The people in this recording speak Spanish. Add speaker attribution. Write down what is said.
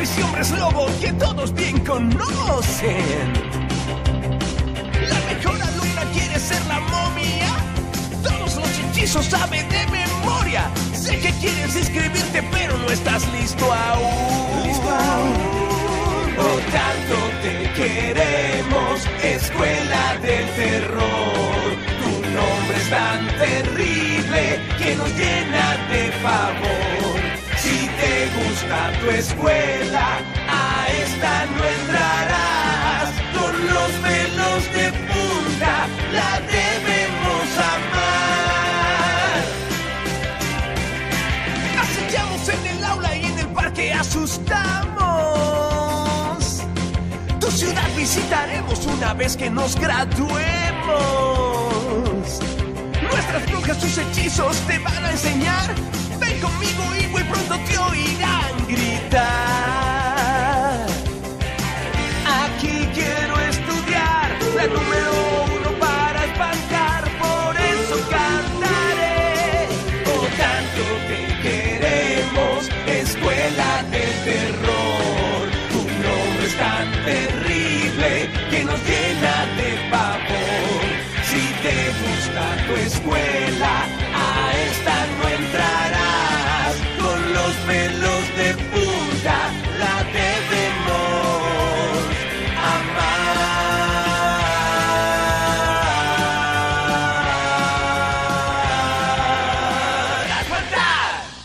Speaker 1: Zombies y hombres lobo que todos bien conocen. La mejor alumna quiere ser la momia. Todos los hechizos saben de memoria. Sé que quieres inscribirte, pero no estás listo aún. Listo aún. Oh, tanto te queremos, escuela del terror. Tu nombre es tan terrible que nos llena de favor. Gusta tu escuela, a esta no entrarás. Con los pelos de punta, la debemos amar. Acechamos en el aula y en el parque asustamos. Tu ciudad visitaremos una vez que nos graduemos. Nuestras brujas, sus hechizos te van a enseñar. Te queremos, escuela de terror. Tu nombre es tan terrible que nos llena de pavor. Si te gusta tu escuela, a esta no entrarás con los pelos de